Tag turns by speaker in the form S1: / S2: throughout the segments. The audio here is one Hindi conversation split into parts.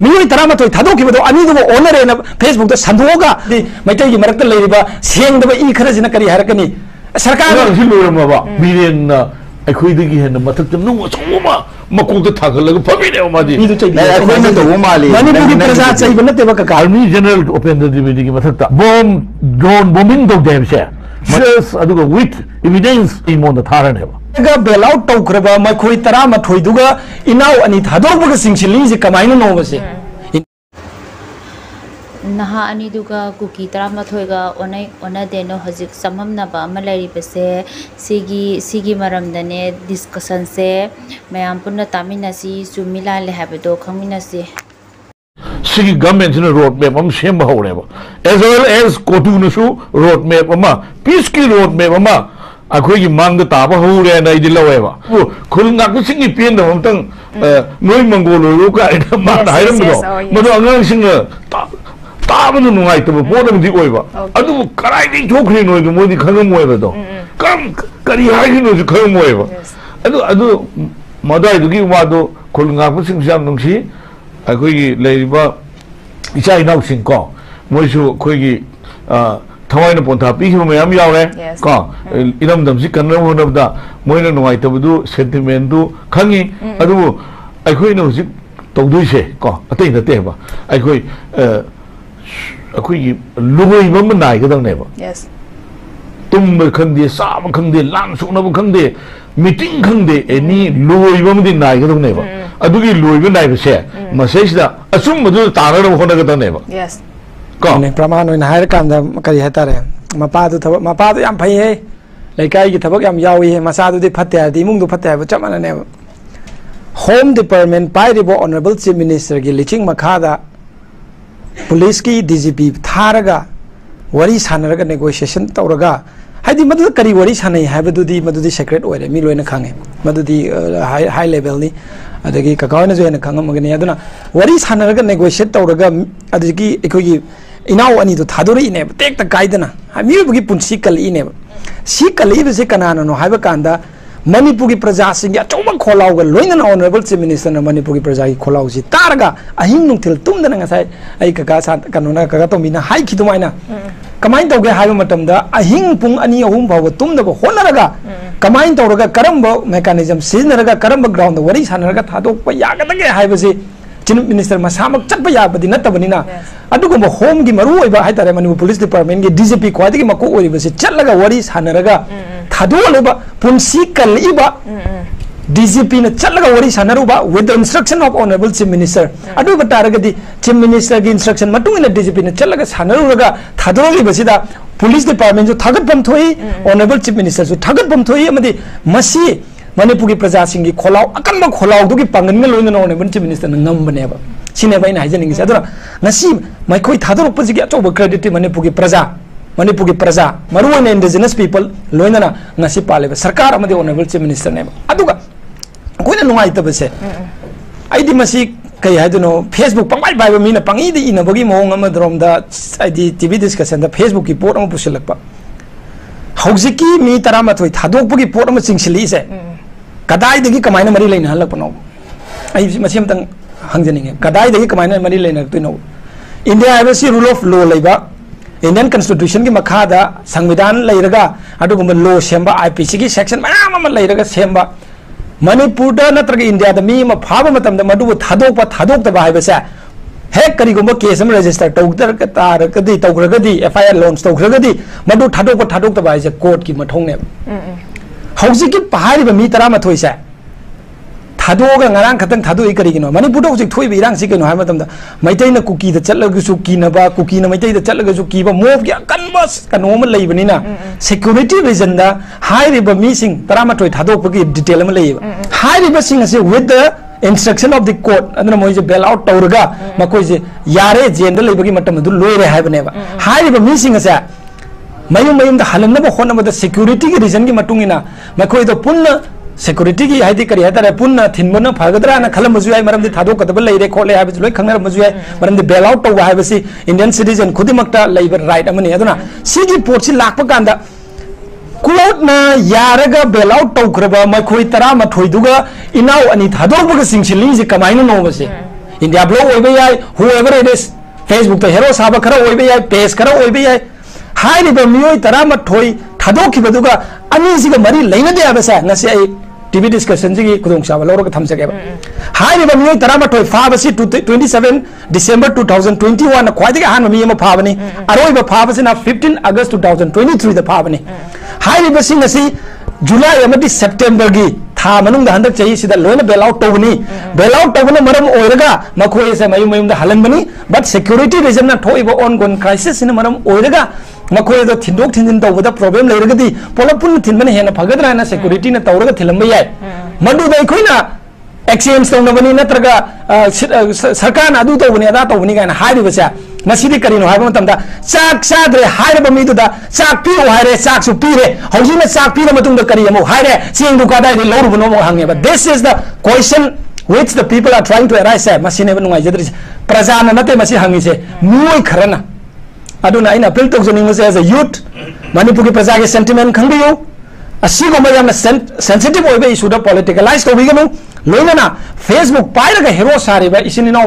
S1: ꯃꯤꯑꯣꯏ ꯇꯔꯥꯃꯥꯊꯣꯏ ꯊꯥꯗꯣꯛꯈꯤꯕꯗꯣ ꯑꯅꯤꯗꯨꯕꯨ ꯑꯣꯟꯅꯔꯦꯅ ꯐꯦꯁꯕꯨꯛꯇ ꯁꯟꯗꯣꯛꯑꯒ ꯃꯩꯇꯩꯒꯤ ꯃꯔꯛꯇ ꯂꯩꯔꯤꯕ ꯁꯦꯡꯗꯕ ꯏ ꯈꯔꯁꯤꯅ ꯀꯔꯤ ꯍꯥꯏꯔꯛꯀꯅꯤ ꯁꯔꯀꯥꯔ
S2: ꯁꯤ ꯂꯣꯏꯔꯝꯃꯕ ꯃꯤꯔꯦꯟꯅ ꯑꯩꯈꯣꯏꯗꯒꯤ ꯍꯦꯟꯅ ꯃꯊꯛꯇ ꯅꯨꯡ ꯑꯆꯧꯕ ꯑꯃ ꯃꯀꯣꯛꯇ ꯊꯥꯡꯒꯠꯂꯒ ꯐꯝꯃꯤꯅꯦꯕ ꯃꯥꯗꯤ
S1: ꯃꯤꯗꯨ ꯆꯩꯕꯤ
S3: ꯑꯩꯈꯣꯏꯅ ꯇꯧꯕ ꯃꯥꯜꯂꯤ
S1: ꯃꯅꯤꯄꯨꯔꯒꯤ ꯄ꯭ꯔꯖꯥ ꯆꯩꯕ ꯅꯠꯇꯦꯕ ꯀꯀꯥ
S2: ꯑꯥꯔꯃꯤ ꯖꯦꯅꯔꯦꯜ ꯎꯄꯦꯟꯗ꯭ꯔ ꯗꯤꯕꯦꯗꯤꯒꯤ ꯃꯊꯛꯇ ꯕꯣꯝ ꯗ꯭ꯔꯣꯟ ꯕꯣꯝꯕꯤꯡ ꯇꯧꯗꯦ ꯍꯥꯏꯕꯁꯦ ꯁꯦꯁ ꯑꯗꯨꯒ ꯋꯤꯠ ꯏꯚꯤꯗꯦꯟꯁ ꯑꯩꯉꯣꯟꯗ ꯊꯥꯔꯅꯦꯕ
S4: बेलाउट तौखरब मखोई तरामथोई इनाव अनी थादोबग सिंगसिलिंग जे नहा अनी कुकी हजिक सममनब डिस्कशन से मैं पुन्न तामिनसी
S2: सुमिला लेहबदो खमिनसी सिगी गवर्नमेंट ने road map as well as कोटुनसु road map peace की रोड मेप ꯑꯩꯈꯣꯏꯒꯤ ꯃꯥꯡꯗ ꯇꯥꯕ ꯍꯧꯔꯦꯅ ꯑꯩꯗꯤ ꯂꯧꯋꯦꯕ ꯈꯨꯜ ꯉꯥꯛꯄꯁꯤꯡꯒꯤ ꯄꯦꯟꯗꯕ ꯑꯃꯇꯪ ꯅꯣꯏ ꯃꯪꯒꯣꯜ ꯑꯣꯏꯔꯣ ꯀꯥꯏꯅ ꯃꯥꯅ ꯍꯥꯏꯔꯝꯕꯗꯣ ꯃꯗꯨ ꯑꯉꯥꯡꯁꯤꯡꯅ ꯇꯥꯕꯗ ꯅꯨꯡꯉꯥꯏꯇꯕ ꯄꯣꯠ ꯑꯃꯗꯤ ꯑꯣꯏꯕ ꯑꯗꯨꯕꯨ ꯀꯗꯥꯏꯗꯒꯤ ꯊꯣꯛꯈ꯭ꯔꯤꯅꯣꯗꯣ ꯃꯣꯏꯗꯤ ꯈꯪꯉꯝꯃꯣꯏꯕꯗꯣ? ꯀꯔꯝ ꯀꯔꯤ ꯍꯥꯏꯈꯤꯅꯣꯁꯨ ꯈꯪꯉꯝꯃꯣꯏꯕ ꯑꯗꯨ ꯑꯗꯨ ꯃꯗꯨꯋꯥꯏꯗꯨꯒꯤ ꯋꯥꯗꯣ ꯈꯨꯜ ꯉꯥꯛꯄꯁꯤꯡꯁꯨ ꯌꯥꯝ ꯅꯨꯡꯁꯤ ꯑꯩꯈꯣꯏꯒꯤ ꯂꯩꯔꯤꯕ ꯏꯆꯥ ꯏꯅꯥꯎꯁꯤꯡ ꯀꯣ ꯃꯣꯏꯁꯨ ꯑꯩꯈꯣꯏꯒꯤ थवाईन पोंथा पीखिब मैम यावरे को इनम दमसि कन्नम होनबदा मोइन नुवाइतबदु सेंटिमेंटु खंगी अदु अखोइन हुजि तौदुइसे को अतै नते बा अखोइ तुम खंदे साम खे लाम सुनब खंदे मीटिंग खंदे एनी लुगोइबम दि नाइगदम नेबा नाइबसे मसेसदा assume मदु Tarar होनगदम asum madu tara ro hona ga dong ne ba
S5: yes
S2: ko
S1: ne praman oina hair kan da kari hata re mapa du thaba mapa du yam phai he laikai gi thabak yam yawi he masa du di phatte di mung du phatte ba chamana ne home department pai ribo honorable chief minister gi liching makhada police ki dgp tharaga wari sanaraga negotiation tawraga हाइदी मदु करी वरी नि वरी सानरगा तौरगा इनाव अनि थादोरि इने टेक त गाइदना हामी बुगी पुन्सी कल इने सी कली बसे कनाना नो हाइबा कांदा मणिपुर की प्रजा सिंह अचौब खोलाव लोन ऑनरेबल चीफ मिनिस्टर मणिपुर की प्रजा की खोलाव से तारगा अहिंग नुथिल तुमदना ngасai ai kaga sa kanona kaga to mina hai ki tumaina kamain tawge haiba matamda ahing pung ani ahum bawa tumda ko honaraga kamain tawraga karamba mechanism siznaraga karamba ground wari sanaraga thadok pa yaga dage haiba se chief minister मसामक चटप याबदी नतबनिना अदुगुम होम की मरु ओइबा हाइतारे मणिपुर पुलिस डिपार्टमेंट की डीजीपी क्वादी मको ओइबसे चलगा वरी सानरगा थादोलेबा पुंसी कलइबा डीजीपी ने चलगा वरी सानरुबा with the instruction of honourable chief minister अदु बतारगदी चीफ मिनिस्टर की इंस्ट्रक्शन मतुंग डीजीपी ने चलगा सानरुगा पुलिस डिपार्टमेंट जो थागतपम थोई ऑनरेबल चीफ मिनिस्टर जो थोई मसी मणिपुर की प्रजा की खोलाव अकनब खोलावी पागन लोनेबनेबनेबनेबनेबनेबनेबनेबनेबनेब मैं थादरपजी की अच्छा क्रेडिटी मनपुर की प्रजा, मणिपुर की प्रजा मरुन इंडिजिनस पीपल लोनना पाब सरकार चीफ मिनिस्टर ने अगनाबसे कई है फेसबुक पंगा पाई मी पंगीद इनब की मौम टी वी डिस्कशन फेसबुक की पोटल हजिकी मी तरह थादोंप की पोटली ai masi amtang hangjani kadai degi kamaina mari leina tuino india habasi rule of law leiba Indian constitution की मखादा संविधान लेरगा लॉ सेंबा आईपीसी की सेक्शन अमा लेरगा सेंबा मणिपुर नत्रग इंडिया द मी म फाब थादोप बसे हे करिगुम केस म रजिस्टर तौदर क तार कदी तौग्रगदी एफआईआर लॉन्च तौग्रगदी मदु थादोप बाय से कोर्ट की ने हौजी की पहाड़ी बमी तरा मथोइ से थादोगा ngarang khatang thadu i kari gino mani pudo jik thoi bi rang si kino ha matam da maitai na kuki da chatlaga su ki na ba kuki na maitai da chatlaga su ki ba mov ya kan bas kan om lai bani na security reason da hai ri ba mi sing tara ma मयू मयू हल्ब होना सिक्यूरीटी की रिजन की मतना पुनः सिक्यूरीटी की हाई कहते पुनः थीब फगद्रा खल मजु है लेर खोल है लो खन मजु बेल आउट तब है इंडियन सिटीजन खुद राइट अमी पोट से लापकान कोर्टना यार बेल आउट तौक्रब मई तरह मथोदग इनाव अनी थादोंगे कमायन नौबसे इंडिया ब्लॉग हो फेसबुक हेरो साब खर हो पेज खर हो हाइरिबा मियोय तरामथोय मरी लेनदे ngasi ai टीवी डिस्कशन जी खुदों चाव लौर थम सके हाइरिबा मियोय तरामथोय फाबसी 27 डिसेंबर 2021 ख्वाइदि हान मी म फाबनी अरोइबा फाबसिना 15 अगस्त 2023 दा फाबनी हाइरिबा जुलाई सेप्टेम्बर की था मनुंग चाहिए सिदा लोन बेल आउट तौबना मरम मयु मयुम दा हलनबनी बट सिक्योरिटी रीजन ना थोइबो ऑनगोन क्राइसिस इन मरम मखोय दो थिंदोक थिंदिन तौबदा प्रॉब्लम लेरगदी पोलपुन थिनबने हेना फगदरा ना सिक्योरिटी ना तौरगा थिलंब याय मडु दai खोइना एक्सचेंज तौनबनी नत्रगा सरकार अदु तौबनी अदा तौबनी मसीदी मतमदा चाक हाइरब मीदुदा चाक पियो हाइरे चाक सु पीरे चाक पीर मतुंग करी अमु हाइरे सिंग दुका दाइ लौरु बनो मो हंगे but this is the question which the people are trying to arise. है मसीने बनु आई जदरी प्रजा न नते मसी हंगी से मुई खरना अदुना इन अपील तोक जनिंग से एज अ यूथ मणिपुर की प्रजा के सेंटिमेंट खंबियो असिगुम याम सेंसिटिव ओइबे इशू द पॉलिटिकलाइज तोबिगनु लोइना फेसबुक पाइरगा हेरो सारिबा इसिनि नाव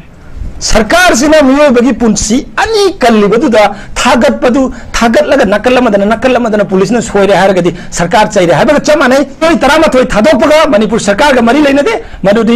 S1: फब तौरगसु मणिपुर सरकार शांति पुरगसु करी हाइगनी पॉलिटिकलाइज पांबा अदगी थागत पा हितबा मीबु सिनब खनब मैतै कोइदि मैतै की मरकत लेरिबा सेंगदब ई खरजिना करी हारकनी सरकार अदु तौरीदो अदु तौरग तौरुबनी हारकनेबा सरकार सिना मियोबगी पुंसी अनि कल्लिबदुदा थागतपदु थागतलग नकलमदन नकलमदन पुलिस न सोइरे हारगदी सरकार चाहिरे हाबग चमानै तोय तरामथोय थादोपगा मणिपुर सरकार ग मरी लेनदे मदुदी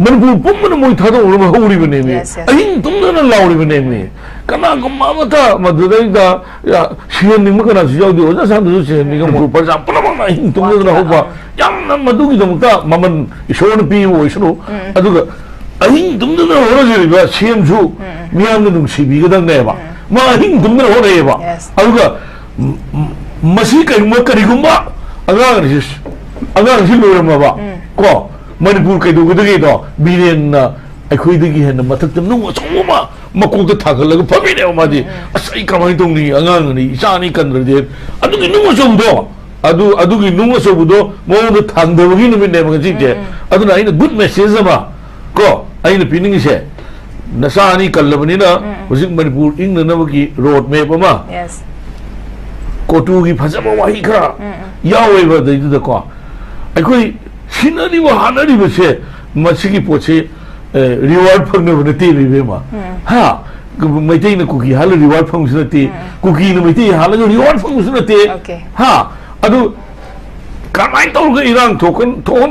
S2: Mana gua pemandu mui tato orang mahu uribu nemi. Aini tumbuh nala uribu nemi. Karena aku mama ta, madu dah ita ya siang ni Moi తాత ఉడమ ఉడివినేమి అది తొమ్మిదినల్లా ఉడివినేమి కన్నా మామత మధుదైద 시연 నిమ్మక నా సుజావుది ఓజా సాందు చూసి నిగ ము పరిస అప్పలమన ఇన్ తొమ్మిదిన హోబ యాన్న మధుకి దముత మమన్ ఇషోన్ పి ఓయిషను అదుగ అహిం దుమ్దున హోరజిరిబ 시연주 미안드 능시 비거든네바 마 అహిం దుమ్దున హోరయేబ అదుగ మసి కై మొక్కరిగుంబ అగా అగా సిల్లోరమబ కో ꯃꯅꯤꯄꯨꯔ ꯀꯩꯗꯧꯒꯗꯒꯦꯗꯣ ꯕꯤꯔꯦꯟꯅ ꯑꯩꯈꯣꯏꯗꯒꯤ ꯍꯦꯟꯅ ꯃꯊꯛꯇ ꯅꯨꯡ ꯑꯆꯧꯕ ꯑꯃ ꯃꯀꯣꯛꯇ ꯊꯥꯡꯒꯠꯂꯒ ꯐꯝꯃꯤꯅꯦꯕ ꯃꯥꯗꯤ ꯑꯁ ꯑꯩ ꯀꯃꯥꯏꯅ ꯇꯧꯅꯤ ꯑꯉꯥꯡꯅꯤ ꯏꯆꯥꯅꯤ ꯀꯟꯗ꯭ꯔꯗꯤ ꯑꯗꯨꯒꯤ ꯅꯨꯡ ꯑꯆꯧꯕꯗꯣ ꯑꯗꯨ ꯑꯗꯨꯒꯤ ꯅꯨꯡ ꯑꯆꯧꯕꯗꯣ ꯃꯉꯣꯟꯗ ꯊꯥꯡꯗꯕꯒꯤ ꯅꯨꯃꯤꯠꯅꯦꯕ ꯉꯁꯤꯁꯦ ꯑꯗꯨꯅ ꯑꯩꯅ ꯒꯨꯗ ꯃꯦꯁꯦꯖ ꯑꯃ ꯀꯣ ꯑꯩꯅ ꯄꯤꯅꯤꯡꯉꯤꯁꯦ ꯅꯆꯥ ꯑꯅꯤ ꯀꯜꯂꯕꯅꯤꯅ ꯍꯧꯖꯤꯛ ꯃꯅꯤꯄꯨꯔ ꯏꯪꯅꯅꯕꯒꯤ ꯔꯣꯗ ꯃꯦꯞ ꯑꯃ वही खरा यावेब दैदुदको अखोई सिनरिबो हानरिबसे मसिगी पोचे रिवार्ड फंगनब नते बिबेमा हा मैतै न कुकी हाल रिवार्ड फंगस नते कुकी न मैतै हाल रिवार्ड फंगस नते हा अदु कमाई तौरग इरांग थोकन थोहन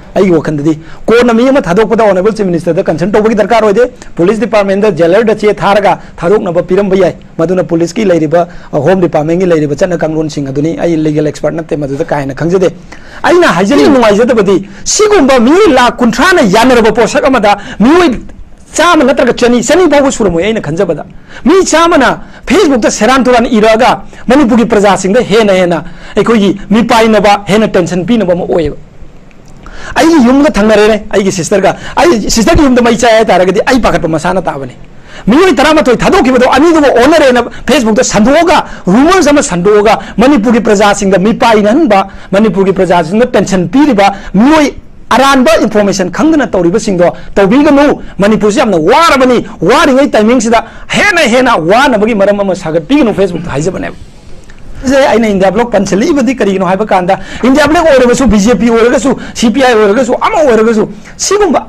S1: ता मरी छुकलै लेने तब मी अनि थादोक पग तरामा तोय थादोक पग मरी लेने लिबा फेसबुक पाइरग इखली बसिंग दो मदु लाले हाइबदो मदु खंगबगी दबक्ता ngasi manipur police department na clarification piram bayai piriba clarification do honorable chief minister ki instruction matung ina piram bayai natra ko pau phone ga piram bayai department ki every single khudimak honorable chief minister da pau pigani mi thadom da chief minister ki knowledge ai yum ga thangare ne ai gi sister ga ai sister gi yum da mai cha ta ra ga di ai pakat ma sana ta bani 미용이 드라마토이 다독기보다 아니도 오늘에는 페이스북도 산도가 루먼 삼아 산도가 머니푸기 프라자싱다 미파이는 바 머니푸기 프라자싱다 펜션 피리바 미오이 아란바 인포메이션 강드나 떠리버싱도 떠비가노. 머니푸시 암나 와라바니 와링의 타이밍시다. 헤나 헤나 와나버기 머름머 사가 비기노 페이스북 가이저버네. अगर इंडिया ब्लॉक पंच ली कहीं इंडिया ब्लॉक बीजेपी सीपीआई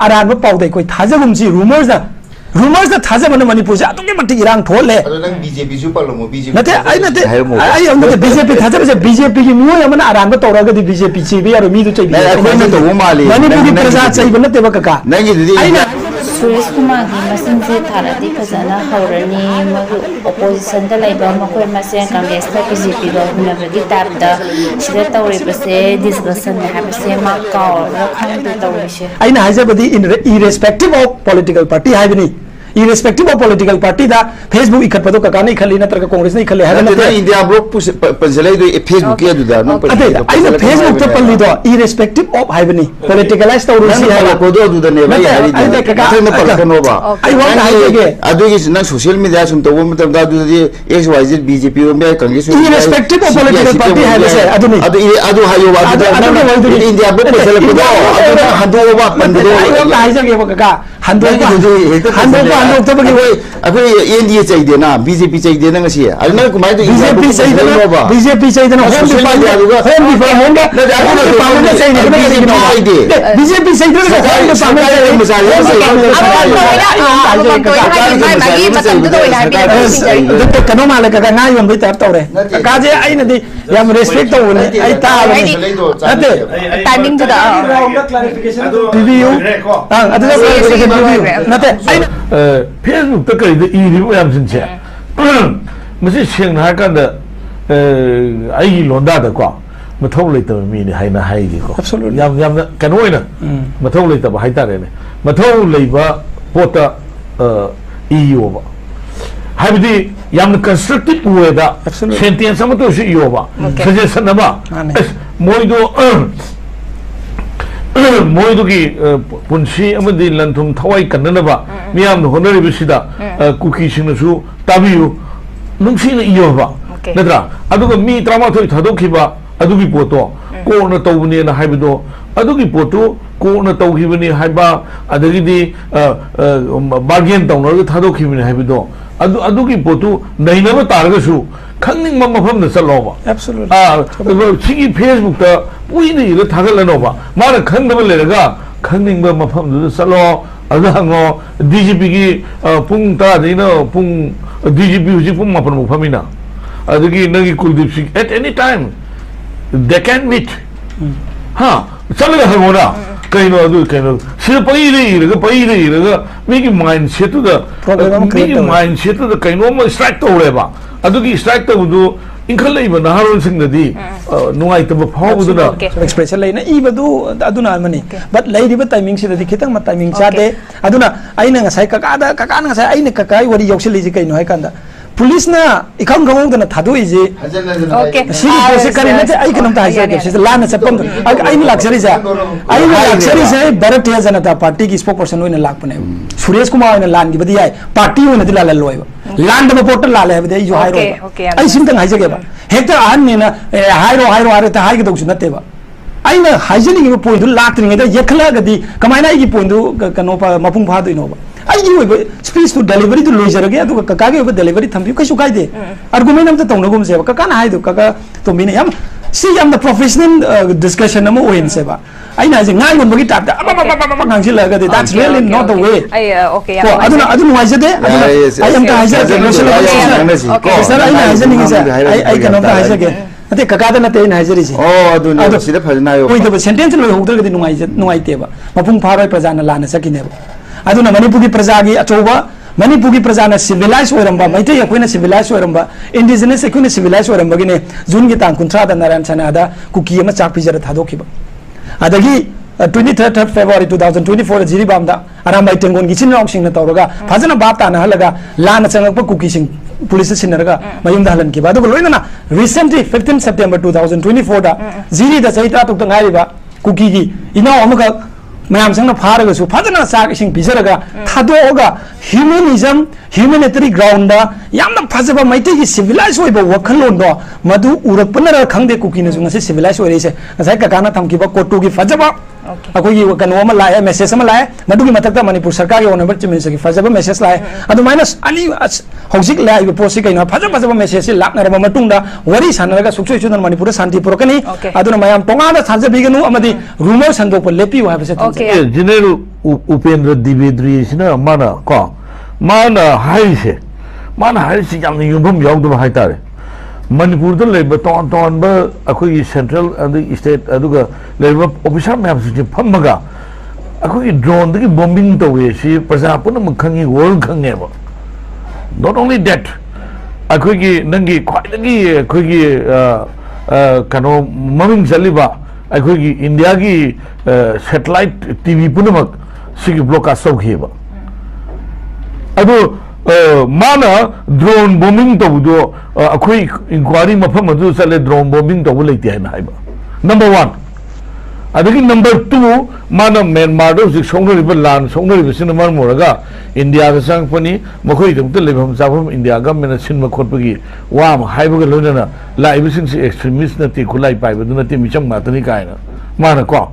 S1: अरान पाद थाजगुमसी rumours rumors da thaze mana manipur ja to ke mati irang thole nang bjp ju palomo bjp nate ai
S3: nate ai am nate bjp
S1: thaze ba bjp ki mu ya mana arang ba tora ga di bjp chi be ya ro mi du chai bi na ko
S3: ni to ma le
S1: manipur
S3: ki
S1: praja
S3: chai
S1: ba nate ba
S3: kaka
S1: nang
S4: ji di ai na Suresh ꯀꯨꯃꯥꯔꯒꯤ ꯃꯁꯤꯡꯁꯦ ꯊꯥꯔꯗꯤ ꯐꯖꯅ ꯍꯧꯔꯅꯤ ꯃꯣꯏꯒꯤ ꯑꯣꯄꯣꯖꯤꯁꯟꯗ ꯂꯩꯕ ꯃꯈꯣꯏ ꯃꯁꯦꯟ ꯀꯪꯒ꯭ꯔꯦꯁꯀ ꯕꯤ ꯖꯦ ꯄꯤꯒ ꯍꯨꯟꯅꯕꯒꯤ ꯇꯥꯏꯞꯇ ꯁꯤꯗ ꯇꯧꯔꯤꯕꯁꯦ ꯗꯤꯁꯀꯁꯟꯅꯦ ꯍꯥꯏꯕꯁꯦ ꯃꯥ ꯀꯥꯎꯔꯒ ꯈꯪꯗꯦ ꯇꯧꯔꯤꯁꯦ
S1: ꯑꯩꯅ ꯍꯥꯏꯖꯕꯗꯤ irrespective of political party ꯍꯥꯏꯕꯅꯤ इरेस्पेक्टिव ऑफ़ पॉलिटिकल पार्टी दा फेसबुक इखत पदो का कानी खली नतर का कांग्रेस नहीं खले हरन
S3: ते इंडिया ब्लॉक पुश पजले दो फेसबुक के
S1: दो दा नो पजले दो फेसबुक तो पल्ली दो इरेस्पेक्टिव
S3: ऑफ़
S1: हाइवनी
S3: पॉलिटिकलाइज तो रूसी
S1: है
S3: ना
S1: पदो दो
S3: ने भाई
S1: हरी दे ते ने
S3: पल के नोबा आई वांट हाई लगे अदो इज़ ना सोशल मीडिया सुन तो वो मतलब दा दो दे
S1: एक्स वाई
S3: जेड
S1: बीजेपी
S3: और
S1: मैं
S3: Congress
S1: irrespective
S3: of
S1: political
S3: party है से अदो
S1: नहीं
S3: अदो
S1: ये
S3: अदो
S1: हाई
S3: ओवा दा
S1: इंडिया
S3: ब्लॉक
S1: पजले
S3: दो अदो हदो ओवा
S1: पंदो आई वांट काका
S3: हंदो ओवा
S1: ꯍꯥꯡꯗꯣꯛꯇꯕꯒꯤ ꯍꯣꯏ
S3: ꯑꯩꯈꯣꯏ ꯑꯦꯟ ꯗꯤ ꯑꯦ ꯆꯩꯗꯦꯅ ꯕꯤ ꯖꯦ ꯄꯤ ꯆꯩꯗꯦꯅ ꯉꯁꯤ ꯑꯗꯨꯅ ꯀꯃꯥꯏꯅ
S1: ꯇꯧꯏ ꯕꯤ ꯖꯦ ꯄꯤ ꯆꯩꯗꯅ
S3: ꯕꯤ
S1: ꯖꯦ
S3: ꯄꯤ ꯆꯩꯗꯅ
S1: ꯍꯣꯝ ꯗꯤꯄꯥꯔꯠꯃꯦꯟꯒ
S3: ꯍꯣꯝ
S1: ꯗꯤꯄꯥꯔꯠꯃꯦꯟꯒ
S3: ꯍꯣꯝ
S1: ꯗꯤꯄꯥꯔꯠꯃꯦꯟꯒ
S3: ꯆꯩꯗꯅ
S1: ꯕꯤ
S3: ꯖꯦ
S1: ꯄꯤ
S3: ꯆꯩꯗꯅ
S1: ꯍꯣꯝ ꯗꯤꯄꯥꯔꯠꯃꯦꯟꯒ ꯀꯩꯅꯣ ꯃꯥꯜꯂꯦ
S3: ꯀꯀꯥ ꯉꯥ
S1: ꯌꯣꯟꯕꯩ
S3: ꯇꯥꯏꯞ
S1: ꯇꯧꯔꯦ ꯀꯀꯥꯁꯦ ꯑꯩꯅꯗꯤ ꯌꯥꯝ ꯔꯦꯁꯄꯦꯛ ꯇꯧꯕꯅꯦ ꯑꯩ ꯇꯥꯕꯅꯦ ꯅꯠꯇꯦ
S3: ꯇꯥꯏꯃꯤꯡꯗꯨꯗ
S1: ꯄꯤꯕꯤꯌꯨ ꯑꯗꯨꯗ ꯅꯠꯇꯦ ꯑꯩꯅ Peso takai da 是请
S3: 他
S1: 干的。
S3: 呃，
S1: 阿
S3: am
S1: sinche,
S5: mase
S1: sin ha kan da
S2: a yi londa da kwa
S1: mato
S2: leita mi ni hay na hay di kwa. Katsalul ya m na 带来的
S1: motorized
S2: me whatever whatever suggestive 吧？安
S1: 呢
S2: ？Moisture earns. 모이도기 본시 아무디 란툼
S5: 타와이
S2: 간나나바 미암 호너리비시다 쿠키싱나수 따비유 농시는 이어봐
S1: 나더라
S2: 아두가 미 드라마토이 다도키바 아두기 보토 코나 떠우니나 하이비도 아두기 보토 코나 떠우기브니 하이바 아더기디 바겐 떠우나 다도키브니 하이비도 아두 아두기 보토 나이나바 따르가수
S1: cutting
S2: Mama from
S1: the Salova.
S2: Absolutely. Ah, Chigi Facebook, the Winnie, the Tagalanova, Mara Kandabalega, cutting Mama from the Salo, Adango, DGP, Punta, you know, Pung,
S5: DGP,
S1: Puma from Pamina. Adagi Nagi Kuldipsik, at any time, they can meet. Huh? Salga Hamona. kano adu kano sir pai rei raga pai rei raga migi mindset da migi mindset da kano ma strike to reba
S3: हजन
S5: Okay.
S1: siri pose kari na ai kanam ta haisa ke sisa lana chapam ai ni laksari sa ai ni laksari sa bharatiya janata party ki spokesperson hoina lakpane suresh kumar hoina lan gi badi ai party hoina dilala loiba land ma portal lala hai badi jo hairo
S5: Okay, okay,
S1: ai simtang haisa ke ba hekta ahan ni na hairo hairo hairo ta hai ge dog sunate ba ꯑꯩꯅ ꯍꯥꯏꯖꯅꯤꯡꯉꯤꯕ ꯄꯣꯏꯟꯗꯨ ꯂꯥꯛꯇ꯭ꯔꯤꯉꯩꯗ ꯌꯦꯛꯈꯠꯂꯛꯑꯒꯗꯤ ꯀꯃꯥꯏꯅ ꯑꯩꯒꯤ ꯄꯣꯏꯟꯗꯨ ꯀꯩꯅꯣ ꯃꯄꯨꯡ ꯐꯥꯗꯣꯏꯅꯣꯕ ꯑꯩꯒꯤ ꯑꯣꯏꯕ ꯁ꯭ꯄꯤꯆꯇꯨ ꯗꯦꯂꯤꯚꯔꯤꯗꯨ ꯂꯣꯏꯖꯔꯒꯦ ꯑꯗꯨꯒ ꯀꯀꯥꯒꯤ ꯑꯣꯏꯕ ꯗꯦꯂꯤꯚꯔꯤ ꯊꯝꯕꯤꯌꯨ ꯀꯩꯁꯨ ꯀꯥꯏꯗꯦ ꯑꯥꯔꯒꯨꯃꯦꯟ ꯑꯝꯇ ꯇꯧꯅꯒꯨꯝꯁꯦꯕ ꯀꯀꯥꯅ ꯍꯥꯏꯗꯣ ꯀꯀꯥ ꯇꯣꯝꯕꯤꯅ ꯌꯥꯝ ꯁꯤ ꯌꯥꯝꯅ ꯄ꯭ꯔꯣꯐꯦꯁꯅꯦꯜ ꯗꯤꯁꯀꯁꯟ ꯑꯃ ꯑꯣꯏꯍꯟꯁꯦꯕ ꯑꯩꯅ ꯍꯥꯏꯁꯦ ꯉꯥ ꯌꯣꯟꯕꯒꯤ ꯇꯥꯏꯞꯇ ꯑꯃ ꯉꯥꯡꯁꯤꯜꯂꯛꯑꯒꯗꯤ ꯗꯥꯠꯁ ꯔꯤꯌꯦꯂꯤ ꯅꯣꯠ ꯗ ꯋꯦ
S5: ꯑꯩ ꯑꯣꯀꯦ
S1: ꯀꯣ ꯑꯗꯨꯅ ꯑꯗꯨ ꯅꯨꯡꯉꯥꯏꯖꯗꯦ ꯑꯗꯨꯅ
S3: Yeah, yes, yes.
S1: ꯑꯩ ꯑꯝꯇ ꯍꯥꯏꯖꯔꯒꯦ
S3: Okay.
S1: ꯂꯣꯏꯁꯤꯜꯂꯛꯑꯒ
S3: Okay.
S1: ꯁꯤꯁꯇꯔ ꯑꯩꯅ ꯍꯥꯏꯖꯅꯤꯡꯉꯤꯁꯦ ꯑꯩ ꯑꯩ ꯀꯩꯅꯣꯝꯇ ꯍꯥꯏꯖꯒꯦ ꯅꯠꯇꯦ ꯀꯀꯥꯗ ꯅꯠꯇꯦ ꯑꯩꯅ ꯍꯥꯏꯖꯔꯤꯁꯦ
S3: ꯑꯣ ꯑꯗꯨꯅꯦ
S1: ꯑꯗꯣ
S3: ꯁꯤꯗ ꯐꯖꯅ ꯍꯥꯏꯌꯣ
S1: ꯑꯣꯏꯗꯕ ꯁꯦꯟꯇꯦꯟꯁ ꯂꯣꯏꯍꯧꯗ꯭ꯔꯒꯗꯤ ꯅꯨꯡꯉꯥꯏꯖ ꯅꯨꯡꯉꯥꯏꯇꯦꯕ ꯃꯄꯨꯡ ꯐꯥꯔꯣꯏ ꯄ꯭ꯔꯖꯥꯅ ꯂꯥꯟꯅ ꯆꯠꯈꯤꯅꯦꯕ ꯑꯗꯨꯅ ꯃꯅꯤꯄꯨꯔꯒꯤ ꯄ꯭ꯔꯖꯥꯒꯤ ꯑꯆꯧꯕ ꯃꯅꯤꯄꯨꯔꯒꯤ ꯄ꯭ꯔꯖꯥꯅ ꯁꯤꯚꯤꯂꯥꯏꯁ ꯑꯣꯏꯔꯝꯕ ꯃꯩꯇꯩ ꯑꯩꯈꯣꯏꯅ ꯁꯤꯚꯤꯂꯥꯏꯁ ꯑꯣꯏꯔꯝꯕ ꯏꯟꯗꯤꯖꯤꯅꯁ ꯑꯩꯈꯣꯏꯅ ꯁꯤꯚꯤꯂꯥꯏꯁ ꯑꯣꯏꯔꯝꯕꯒꯤꯅꯦ ꯖꯨꯟꯒꯤ ꯇꯥꯡ ꯀꯨꯟꯊ꯭ꯔꯥꯗ ꯅꯥꯔꯥꯌꯟ ꯁꯅꯥꯗ ꯀꯨꯀꯤ ꯑꯃ ꯆꯥꯛ ꯄꯤꯖꯔ ꯊꯥꯗꯣꯛꯈꯤꯕ ꯑꯗꯒꯤ twenty third third February two thousand twenty four Jiribam अराम टेंगोन की चिन्ह तौर फजन बाप ताना लाना चंगप कुकी पुलिस सिनरगा मयुम हलन की लोना recently fifteen September two thousand twenty four Jiri चही तरा तुक कुकी की इनाव मैम संग फारगसु फजना चाक इसिंग पिजरगा थादोगा ह्यूमनिज्म ह्यूमनिटरी ग्राउंड यामना फजब मैते की सिविलाइज होइब वखलोन दो मधु उरकपनर खंगदे कुकी नजु ngasi सिविलाइज होइसे ngasai अखोगी कनो लाए मेसेज लाए मधुगी मथक मणिपुर सरकार की ऑनरेबल चीफ मिनिस्टर की फजब मेसेज लाए अदुमाइना अनी हौजिक लाइव पोसी कइनो फजब फजब मेसेज से लाकनरब मतुंगदा वरी सानरगा सुक्सोय सुनन मणिपुर शांति पुरकनी अदुना मयाम थाजबिगनु अमदी रूमर संदोप लेपी हाबसे
S2: जनरल उपेंद्र द्विवेदी सिना माना को माना हाइसे माना हाइसे याम युभम यावदब हाइतारे ꯃꯅꯤꯄꯨꯔꯗ ꯂꯩꯕ ꯇꯣꯉꯥꯟ ꯇꯣꯉꯥꯟꯕ ꯑꯩꯈꯣꯏꯒꯤ ꯁꯦꯟꯇ꯭ꯔꯦꯜ ꯑꯗꯒꯤ ꯁ꯭ꯇꯦꯠ ꯑꯗꯨꯒ ꯂꯩꯔꯤꯕ ꯑꯣꯐꯤꯁꯥꯔ ꯃꯌꯥꯝꯁꯤꯡꯁꯦ ꯐꯝꯃꯒ ꯑꯩꯈꯣꯏꯒꯤ ꯗ꯭ꯔꯣꯟꯗꯒꯤ ꯕꯣꯝꯕꯤꯡ ꯇꯧꯋꯦ ꯁꯤ ꯄ꯭ꯔꯖꯥ ꯄꯨꯝꯅꯃꯛ ꯈꯪꯉꯤ ꯋꯥꯔꯜ ꯈꯪꯉꯦꯕ ꯅꯣꯠ ꯑꯣꯟꯂꯤ ꯗꯦꯠ ꯑꯩꯈꯣꯏꯒꯤ ꯅꯪꯒꯤ ꯈ꯭ꯋꯥꯏꯗꯒꯤ ꯑꯩꯈꯣꯏꯒꯤ ꯀꯩꯅꯣ ꯃꯃꯤꯡ ꯆꯠꯂꯤꯕ ꯑꯩꯈꯣꯏꯒꯤ ꯏꯟꯗꯤꯌꯥꯒꯤ ꯁꯦꯇꯦꯂꯥꯏꯠ ꯇꯤ ꯚꯤ ꯄꯨꯝꯅꯃꯛ ꯁꯤꯒꯤ ꯕ꯭ꯔꯣꯗꯀꯥꯁ ꯇꯧꯈꯤꯕ ꯑꯗꯨ माना ड्रोन बॉम्बिंग तबदो अखोई इंक्वायरी मफम अदु चले ड्रोन हाइबा नंबर वन अदगी नंबर टू माना म्यांमार दो जिक सोंगरिब लान मर मोरगा इंडिया गा लेबम जाबम इंडिया गवर्नमेंट सिन मखोटपगी वाम हाइबगा लोनना लाइब सिन से एक्सट्रीमिस्ट नति खुलाई पाइब दु मिचम मातनी कायना माना को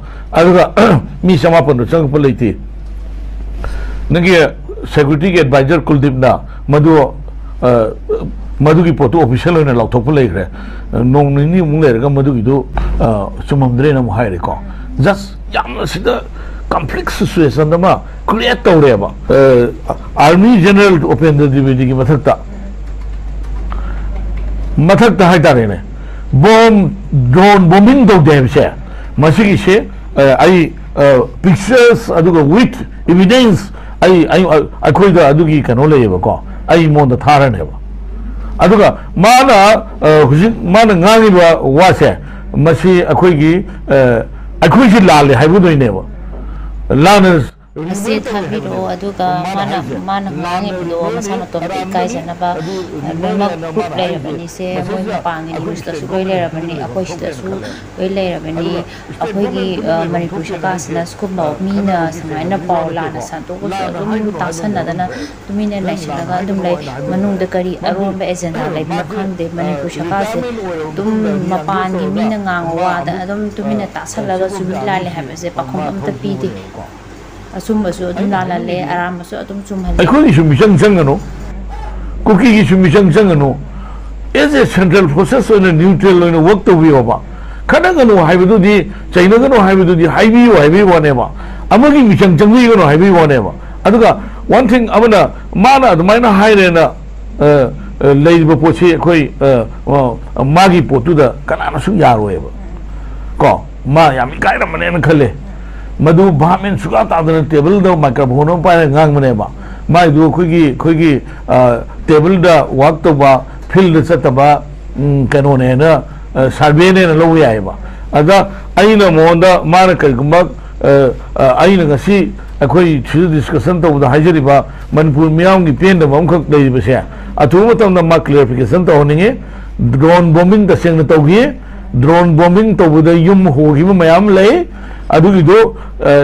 S2: मी समापन लेती नगी सेक्रेटरी के एडवाइजर कुलदीप ना मधु मधु की पोतो ऑफिशियल होने लौटोप लेखरे नोंग निनी मुंग लेरगा मधु की दो चुममद्रे ना मुहाय रेको जस्ट याम सिदा कॉम्प्लेक्स सिचुएशन दमा क्रिएट तौरे बा आर्मी जनरल उपेंद्र द्विवेदी की मथकता। हाय तारे ने। बॉम ड्रोन बॉम्बिंग दो देव से। मसी से आई pictures अदुगा with evidence ba ko ai mon da thara ne ba aduga mana hujin mana ngangi
S4: news ta su koi le rabani akoi sta su koi le rabani akoi gi manipur shaka sna skum ba mi na samai na paw la na san to ko so dum ta san na dana tumi ne lai shina ga dum lai manung da kari aron ba agenda lai ma khang de manipur shaka se dum mapan gi mi na ngang wa da dum tumi ne ta san la ga su mi la le ha ba se pakhom am ta pi de ꯑꯆꯨꯝꯕꯁꯨ ꯑꯗꯨꯝ ꯂꯥꯜꯍꯜꯂꯦ ꯑꯔꯥꯟꯕꯁꯨ ꯑꯗꯨꯝ ꯆꯨꯝꯍꯜꯂꯦ
S2: ꯑꯩꯈꯣꯏꯒꯤꯁꯨ ꯃꯤꯆꯪ ꯆꯪꯒꯅꯨ ꯀꯨꯀꯤꯒꯤꯁꯨ ꯃꯤꯆꯪ ꯆꯪꯒꯅꯨ ꯑꯦꯖ ꯑꯦ ꯁꯦꯟꯇ꯭ꯔꯦꯜ ꯐꯣꯔꯁꯦꯁ ꯑꯣꯏꯅ ꯅ꯭ꯌꯨꯇ꯭ꯔꯦꯜ ꯑꯣꯏꯅ ꯋꯔꯛ ꯇꯧꯕꯤꯌꯣꯕ ꯈꯠꯅꯒꯅꯨ ꯍꯥꯏꯕꯗꯨꯗꯤ ꯆꯩꯅꯒꯅꯨ ꯍꯥꯏꯕꯗꯨꯗꯤ ꯍꯥꯏꯕꯤꯌꯨ ꯍꯥꯏꯕꯒꯤ ꯋꯥꯅꯦꯕ ꯑꯃꯒꯤ ꯃꯤꯆꯪ ꯆꯪꯕꯤꯒꯅꯨ ꯍꯥꯏꯕꯒꯤ ꯋꯥꯅꯦꯕ ꯑꯗꯨꯒ ꯋꯥꯟ ꯊꯤꯡ ꯑꯃꯅ ꯃꯥꯅ ꯑꯗꯨꯃꯥꯏꯅ ꯍꯥꯏꯔꯦꯅ ꯂꯩꯔꯤꯕ ꯄꯣꯠꯁꯤ ꯑꯩꯈꯣꯏ ꯃꯥꯒꯤ ꯄꯣꯠꯇꯨꯗ ꯀꯅꯥꯅꯁꯨ ꯌꯥꯔꯣꯏꯕ ꯀꯣ ꯃꯥ ꯌꯥꯝ ꯏꯀꯥꯏꯔꯝꯕꯅꯦꯅ ꯈꯜꯂꯦ मधु भामें सुगा तादन टेबल द माइक्रोफोन पाए ngang mane ba mai du khoi khoi table da work to ba field sa ta ba kano ne na survey ne na lo ya ba ada aina mo da mar kar gumba aina ga si akhoi chu discussion to yum ho gi ma yam lei अदुगिदो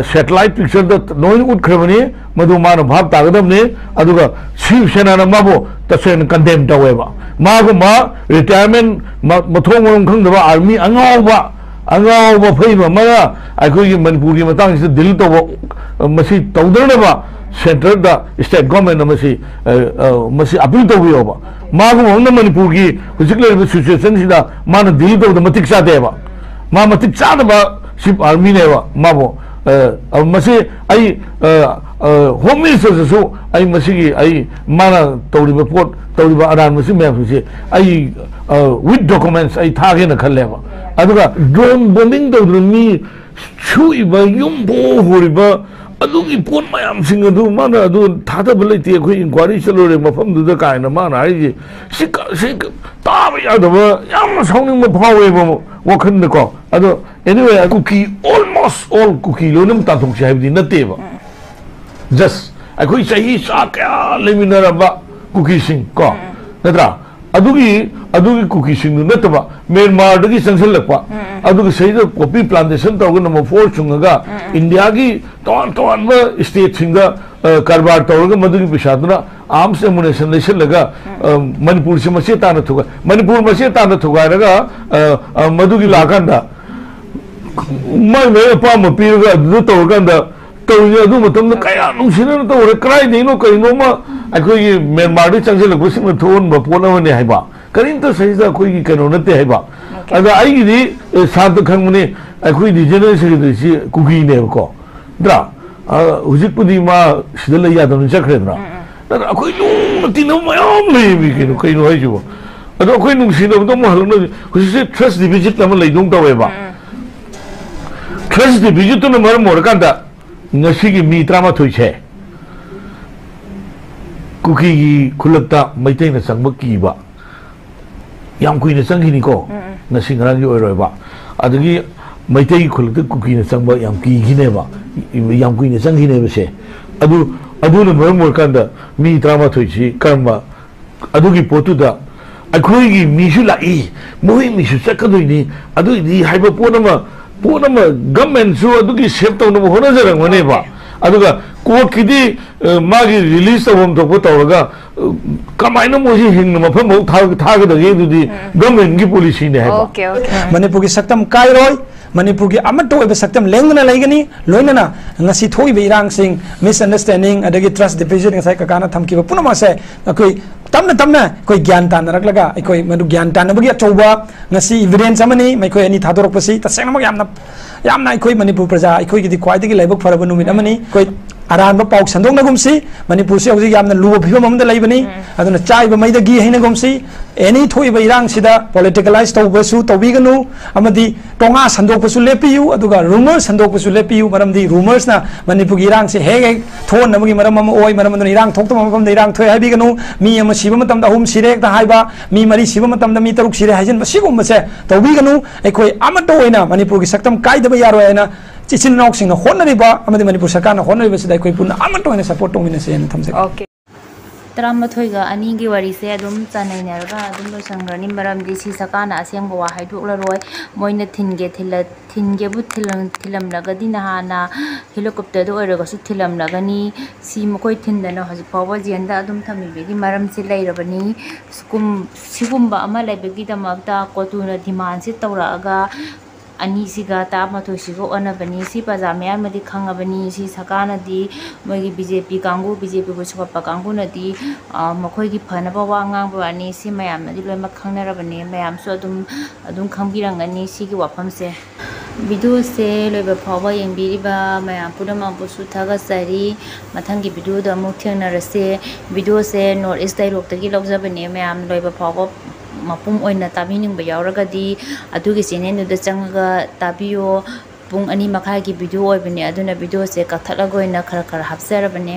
S2: सैटेलाइट पिक्चर द नोइन उठख्रबनी मधु मान भाव तागदबने अदुगा शिव सेना न माबो तसेन कंडेम तवेबा मागो मा रिटायरमेंट मथों खंगदबा आर्मी अंगावबा फैबा मगा अखोगी मनपुरी मतंग से दिल तो मसी तौदरनबा central the state government Masih Masih appeal तवियोबा मागो हम मनपुर की हुजिक ले सिचुएशन सिदा मान दिल तो मतिक सादेबा मा मतिक सादबा ꯁꯤꯞ ꯑꯥꯔꯃꯤꯅꯦꯕ ꯃꯥꯕꯨ ꯃꯁꯤ ꯑꯩ ꯍꯣꯝ ꯃꯤꯅꯤꯁꯇꯔꯗꯁꯨ ꯑꯩ ꯃꯁꯤꯒꯤ ꯑꯩ ꯃꯥꯅ ꯇꯧꯔꯤꯕ ꯄꯣꯠ ꯇꯧꯔꯤꯕ ꯑꯔꯥꯟꯕꯁꯤ ꯃꯌꯥꯝꯁꯤꯡꯁꯦ ꯑꯩ ꯋꯤꯠ ꯗꯣꯀꯨꯃꯦꯟꯁ ꯑꯩ ꯊꯥꯒꯦꯅ ꯈꯜꯂꯦꯕ ꯑꯗꯨꯒ ꯗ꯭ꯔꯣꯟ ꯕꯣꯝꯕꯤꯡ ꯇꯧꯗꯨꯅ ꯃꯤ ꯁꯨꯏꯕ ꯌꯨꯝ ꯍꯣꯔꯤꯕ ꯑꯗꯨꯒꯤ ꯄꯣꯠ ꯃꯌꯥꯝꯁꯤꯡ ꯑꯗꯨ ꯃꯥꯅ ꯑꯗꯨ ꯊꯥꯗꯕ ꯂꯩꯇꯦ ꯑꯩꯈꯣꯏ ꯏꯟꯀ꯭ꯋꯥꯏꯔꯤ ꯆꯠꯂꯨꯔꯦ ꯃꯐꯝꯗꯨꯗ ꯀꯥꯏꯅ ꯃꯥꯅ ꯍꯥꯏꯔꯤꯁꯦ ꯁꯤ ꯁꯤ ꯇꯥꯕ ꯌꯥꯗꯕ ꯌꯥꯝꯅ ꯁꯥꯎꯅꯤꯡꯕ ꯐꯥꯎꯋꯦꯕ ꯋꯥꯈꯜꯗꯀꯣ ꯑꯗꯣ anyway cookie almost across all cookie loinam ta thong chai di nate ba just akhoi chahi sa kya कुकीसी नाब म्यांमार कॉपी प्लांटेशन तब नम फोर चुनाव इंडिया की तवा तवाब स्टेट कारबार तौर मदाद आम से मुने मनपुर से मचे तान थो मणिपुर मचे तान थोर मधुकी लाखंड अपा पीरगा तौर तौर अद कया नौ अखोई म्यांमार चंगल थोब पोटने है सही कहो नाते है अगदी साफ़ खाने अखोई जनरल सेक्रेटरी कुकी नेबको द्रा हजिपुदी मा तीन मैम कहीं कहीं है अद अखोई नुसीनबदों हल्लों हजिसे ट्रस्ट डिविजिट लेदों तौब ट्रस्ट डिविजिट मरम हो रहा 那是个米他妈推车。 쿠키기 굴럽다 마이테이나 상먹기바 양쿠이나 상기니고 나 싱그랑이 오이로이바 아드기 마이테이 굴럽다 쿠키나 상바 양키기네바 양쿠이나 상기네베세 아두 아두는 뭐뭐 간다 미 드라마 토이지 카르마 아두기 보투다 아쿠이기 미슐라이 모이 미슐 사카도이니 아두이 하이버
S1: 포나마 포나마 감멘수 아두기 셉타우노 호나자랑 원에바 अगर की मागी रिलीज़ तब तौर कमायन मोसी हिंग मफम थागदी गवर्नमेंट की पॉलिसी ने मनपुर की सकम कायरों मनपुर की सकम लेंगनी लोनना इरांग मिसअंडरस्टैंडिंग अगर ट्रस्ट डिफिजिट ककाना थम्ब पुनम से अखोई तम तम अखोई ज्ञान तानरगा अखोई ज्ञान तानबी अचौब इविडेंस अनी थादरपसी तसेंग मनपुर प्रजा अखोई खाई फरब नुमित अरानब पा संदोंगुमसी मनपुर से हजी लुब फीवनी लेबनी चाइब मईदी हईनगुमसी एनी थोब इरांगद पोलिटिकलाइज तौबू तौबीगनु टोंगा संदोपू लेपीयू रूमर संदोपू लेपीयू मरमी रूमर्स मनपुर की इरांग से हे हेक थोनबी मरम इरांग मफम इरांग थोए अहम सिरे हेक्ता है मरी सीब तरुक सिरे हजनबसे तौबीगनु अखोई मनपुर की सकम कायदब यारोना चिचिन नोक्सिंग होनरिब अमदि मणिपुर सरकार होनरिब से दाखोय पुन आमटो ने सपोर्ट तो मिने से न थमसे
S5: ओके
S4: तराम थोइगा अनि गी वारी से अदुम चानै नरगा अदुम लो संग्रनि मरम दि सि सकान आसेम गवा हाइदुक लरोय मोइन थिनगे थिल थिनगे बु थिलम थिलम लगदि नहाना हेलिकॉप्टर दो ओरगा सु थिलम लगनि सि मखोय थिनदन हज पावा जेंदा अदुम थमिबेगी मरम से लैरबनि सुकुम सिगुम बा अमा लैबेगी दमक्ता कोतुना दिमान से तौरागा ꯑꯅꯤꯁꯤꯒ ꯇꯔꯥꯃꯥꯊꯣꯏꯁꯤꯒ ꯑꯣꯟꯅꯕꯅꯤ ꯁꯤ ꯄ꯭ꯔꯖꯥ ꯃꯌꯥꯝꯅꯗꯤ ꯈꯪꯉꯕꯅꯤ ꯁꯤ ꯁꯔꯀꯥꯔꯅꯗꯤ ꯃꯣꯏꯒꯤ ꯕꯤ ꯖꯦ ꯄꯤ ꯀꯥꯡꯕꯨ ꯕꯤ ꯖꯦ ꯄꯤꯕꯨ ꯁꯧꯒꯠꯄ ꯀꯥꯡꯕꯨꯅꯗꯤ ꯑꯥ, ꯃꯈꯣꯏꯒꯤ ꯐꯅꯕ ꯋꯥ ꯉꯥꯡꯕ ꯋꯥꯅꯤ ꯁꯤ ꯃꯌꯥꯝꯅꯗꯤ ꯂꯣꯏꯅꯃꯛ ꯈꯪꯅꯔꯕꯅꯤ ꯃꯌꯥꯝꯁꯨ ꯑꯗꯨꯝ ꯑꯗꯨꯝ ꯈꯪꯕꯤꯔꯝꯒꯅꯤ ꯁꯤꯒꯤ ꯋꯥꯐꯝꯁꯦ ꯚꯤꯗꯤꯑꯣꯁꯦ ꯂꯣꯏꯕ ꯐꯥꯎꯕ ꯌꯦꯡꯕꯤꯔꯤꯕ ꯃꯌꯥꯝ ꯄꯨꯝꯅꯃꯛꯄꯨꯁꯨ ꯊꯥꯒꯠꯆꯔꯤ ꯃꯊꯪꯒꯤ ꯚꯤꯗꯤꯑꯣꯗ ꯑꯃꯨꯛ ꯊꯦꯡꯅꯔꯁꯦ ꯚꯤꯗꯤꯑꯣꯁꯦ ꯅꯣꯔꯠ ꯏꯁ ꯗꯥꯏꯔꯣꯛꯇꯒꯤ ꯂꯧꯖꯕꯅꯦ ꯃꯌꯥꯝ ꯂꯣꯏꯕ ꯐꯥꯎꯕ ꯃꯄꯨꯡ ꯑꯣꯏꯅ ꯇꯥꯕꯤꯅꯤꯡꯕ ꯌꯥꯎꯔꯒꯗꯤ ꯑꯗꯨꯒꯤ ꯆꯦꯅꯦꯜꯗꯨꯗ ꯆꯪꯉꯒ ꯇꯥꯕꯤꯌꯣ ꯄꯨꯡ ꯑꯅꯤ ꯃꯈꯥꯏꯒꯤ ꯚꯤꯗꯤꯑꯣ ꯑꯣꯏꯕꯅꯦ ꯑꯗꯨꯅ ꯚꯤꯗꯤꯑꯣꯁꯦ ꯀꯛꯊꯠꯂꯒ ꯑꯣꯏꯅ ꯈꯔ ꯈꯔ ꯍꯥꯞꯆꯔꯕꯅꯦ